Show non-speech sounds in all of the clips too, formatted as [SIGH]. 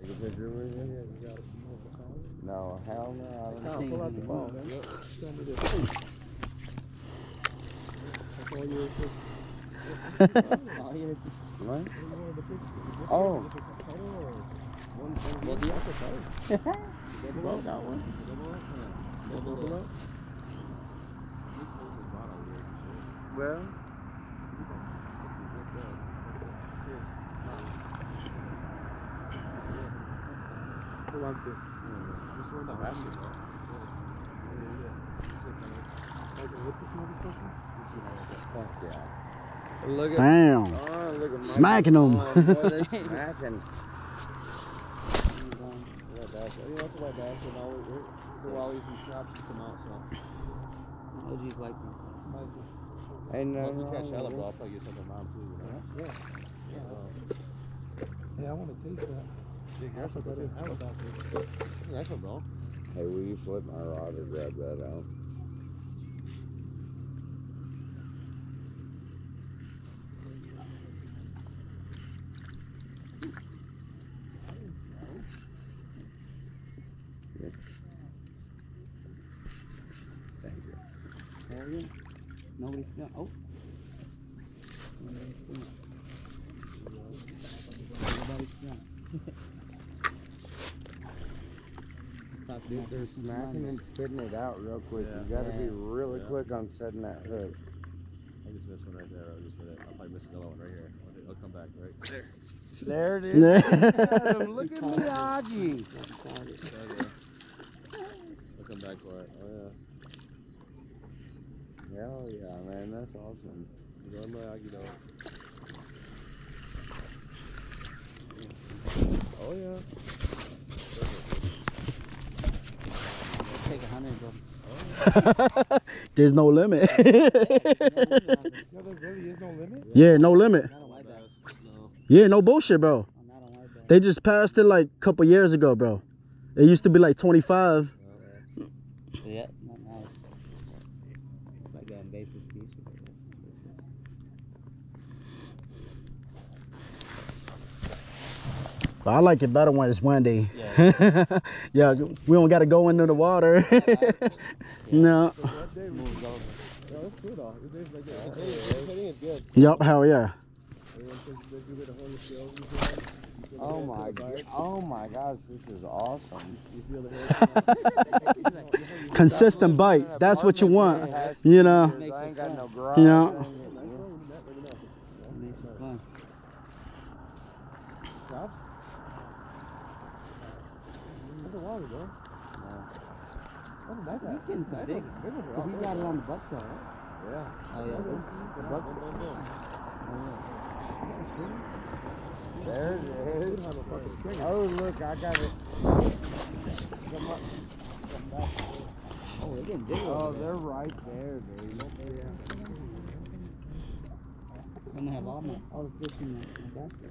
Take a picture with you? Yeah, you got it. You want the phone? No, hell no. I don't Kyle, pull out the ball, man. Yep. Stand with this. That's all your assist. [LAUGHS] Oh, yeah. What? Any more of the pictures? Oh. If it's a photo or one thing, well, the other photo. Double up. got one? Double up. Double up. Well, Who wants this? This one? Basketball. Like with this motherfucker? fuck yeah. Look at Damn. Oh, look at Mike. Smacking 'em. Oh, boy, they [LAUGHS] smacking. Yeah, dash. You know, that's why dash and all we're, we're always in shops to come out, so. OG's like me. Ain't Well, no if we catch hella, bro. I'll probably get something mom too, you know? Yeah. Yeah. Yeah, I want to taste that. Big That's a better halibut. That's a nice one, bro. Hey, will you flip my rod or grab that out? Thank you. Yeah. Nobody's done. Oh. Dude, they're some smacking and spitting it out real quick. Yeah. You gotta be really Yeah. quick on setting that hook. I just missed one right there. I just did it. I'll probably miss another one right here. I'll, I'll come back right there. There it [LAUGHS] is. Yeah. Adam, look at me, Haji. I'll come back for it. Oh yeah. Hell yeah, man, that's awesome. yeah. You know, I'm like. Oh yeah. Take a hundred. [LAUGHS] There's no limit. [LAUGHS] No, there really is no limit? yeah, no limit. Not on white bass. No. Yeah, no bullshit, bro. I'm not on white bass. They just passed it like a couple years ago, bro. It used to be like 25. Yeah, not nice. It's like an invasive species. But I like it better when it's windy. Yeah. [LAUGHS] yeah, we don't got to go into the water. [LAUGHS] no. So what day we moved over? It's good though. It is like that. The is good. Yup, hell yeah. Everyone thinks they do it a whole skills. You feel it? You feel Oh my head to the god. Oh my gosh, this is awesome. You feel the head. Consistent bite. That's what you want. You know. Makes I it ain't got fun. no garage. Yeah. I ain't got- Makes it fun. Drops? Where's the water. Oh, nice. He's getting some big. Big he got it on the buckshot, right? Yeah. Oh yeah. The buck. There it You is. don't have a fucking stringer. Oh look, I got it. Oh, they're getting big. Oh, over they're right there, dude. I'm gonna have all my all the fish in the, in the basket.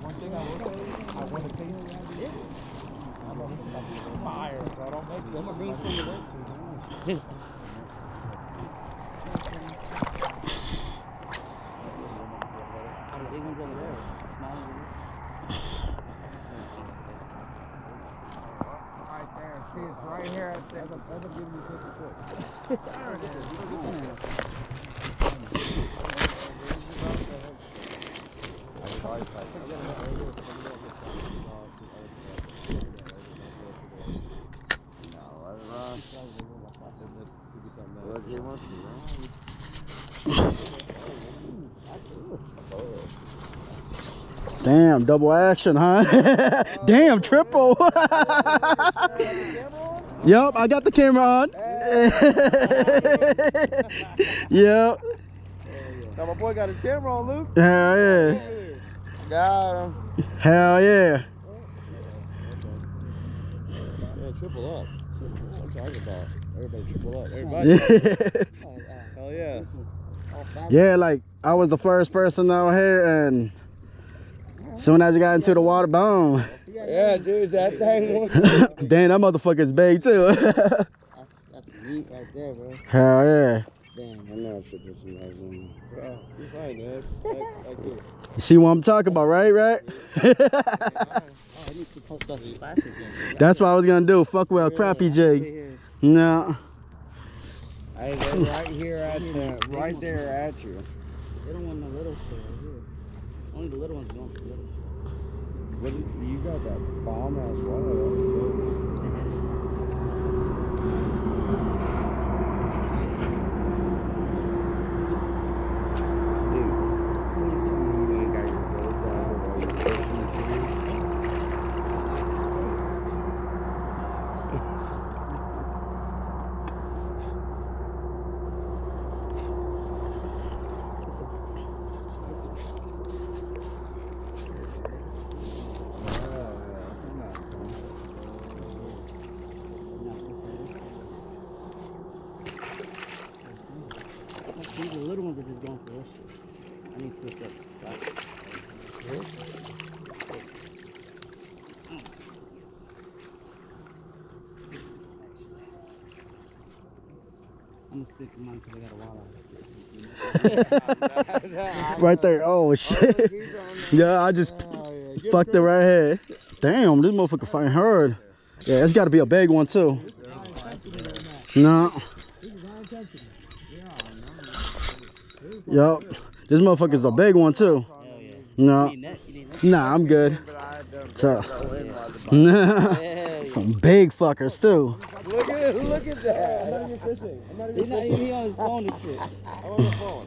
One thing I will say, I want to taste it. I'm a fire, bro. Don't make this. I'm gonna bring some to work. Oh, the big ones over there. The small ones over Right there. See, it's right here at the. End up, end up giving me 50 foot. No, let it run. Look, he wants to run. Damn, double action, huh? [LAUGHS] Damn, triple. [LAUGHS] yup, I got the camera on. [LAUGHS] yep. Now my boy got his camera on, Luke. Hell yeah. Got him. Hell yeah. Yeah, triple up. I'm talking about. Everybody triple up. Everybody. Hell yeah. yeah, like I was the first person out here and soon as I got into the water, boom. He Yeah, dude, that thing was. [LAUGHS] Damn, that motherfucker's big too. That's, [LAUGHS] that's meat right there, bro. Hell yeah. Damn. I know I should put some guys in. Bro, you're fine, man. I, I get. You see what I'm talking about, right? Right? Oh, [LAUGHS] I need to post up the glasses in. That's what I was gonna do. Fuck with a crappy jig. No. Hey, they're right here at the, right there at you. They don't want no little shit right here. Only the little ones going for little shit. But you got that bomb ass water. Dude, please tell me you ain't got your clothes on while you're fishing the canoe. See, the little ones are just going for this shit. I need to. I'm gonna stick mine because [LAUGHS] got. Right there. Oh shit. [LAUGHS] Yeah, I just fucked it right here. Damn, this motherfucker fighting hard. Yeah, it's gotta be a big one too. No. Yup. This motherfucker's a big one too. Hell yeah. No. You need net? You need net? Nah, I'm good. But I don't So- go in while the Some Yeah, yeah. big fuckers too. Look at look at that. I'm not even fishing. I'm not He's even not fishing. even he on his phone and shit. I'm on my phone.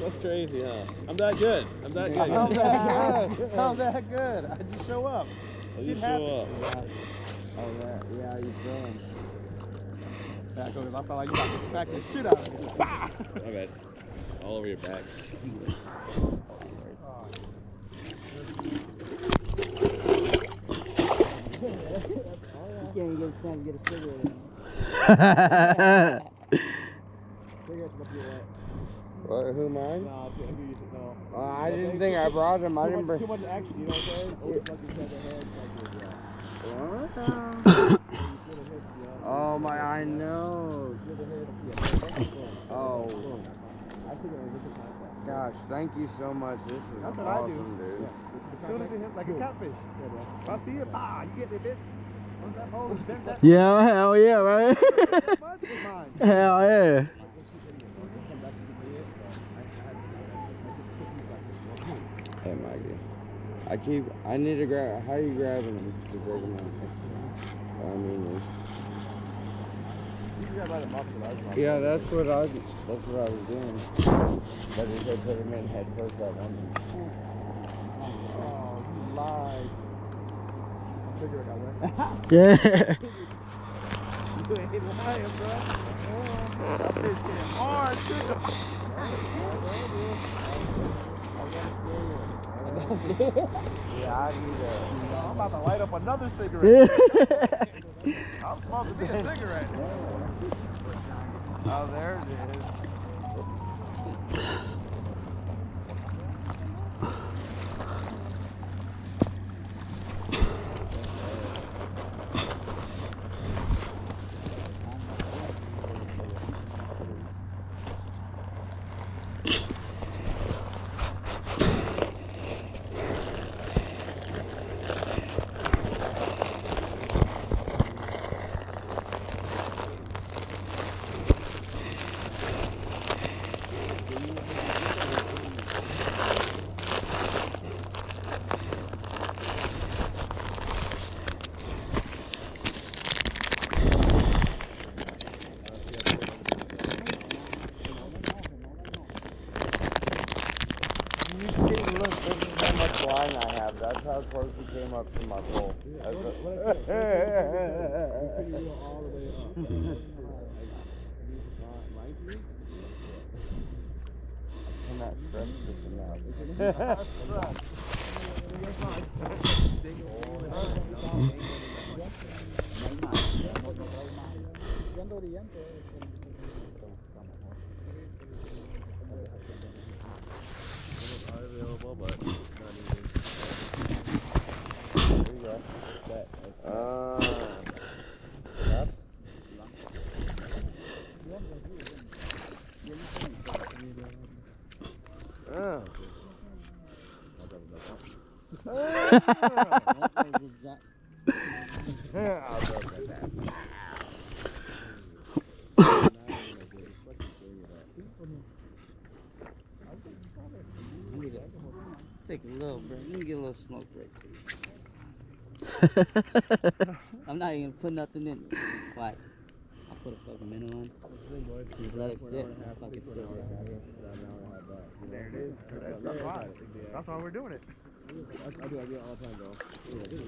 That's crazy, huh? I'm that good. I'm that good. How's that good? How's that good? I just show up. I Shit just show happens. up. Oh yeah, yeah, you feeling? Back over. I felt like you about to smack the shit out of me. Bah! [LAUGHS] My bad. All over your back. You can't even get a to get a cigarette. in. What, who mine? Nah, I'll give you some- no. Uh, I didn't think I brought him. I didn't bring. too much action, you know what I'm saying? Always fucking head, fuck your, yeah. [LAUGHS] Oh my, I know. Oh, I think it was just a gosh, thank you so much. This is That's what I do. awesome, dude. Soon as it hits like a catfish. If I see it, ah, you get it, bitch. Once that hole is [LAUGHS] bent that yeah, hell yeah, right? much, [LAUGHS] it's mine. hell yeah. Hey, Maggie. I keep. I need to grab. How are you grabbing them to take them out? I mean, You can grab by the muscle, that's fine. yeah, that's what I. That's what I was doing. But they said put them in head first at one. Oh, you lied. [LAUGHS] Cigarette got wet. Yeah. [LAUGHS] You ain't lying, bro. [LAUGHS] Oh, that fish getting hard, too. Yeah, I need a. [LAUGHS] I'm about to light up another cigarette. [LAUGHS] I'm smoking me a cigarette. Oh, there it is. [LAUGHS] You see, look, this is how much line I have. We came up to my pole. cannot stress this enough. But not needed. Take a little break. Let me get a little smoke break. [LAUGHS] I'm not even put nothing in it. Like, I put a fucking minute on. Just let it sit. and Fucking sit there. There it is. That's why. That's why we're doing it. I do, I do it all the time, bro. Yeah, this is.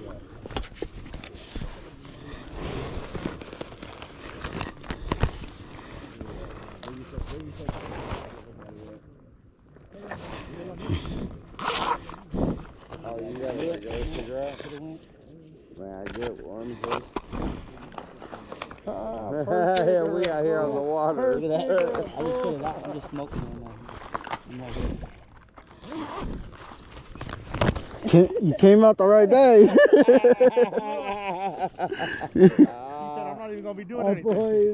Oh? Could've. Man, I get one first. yeah, we out here on the water. Look at that. [LAUGHS] I just put it out. I'm just smoking right now. I'm all good. Ca- You came out the right day. [LAUGHS] He said I'm not even gonna be doing oh, anything. Boy,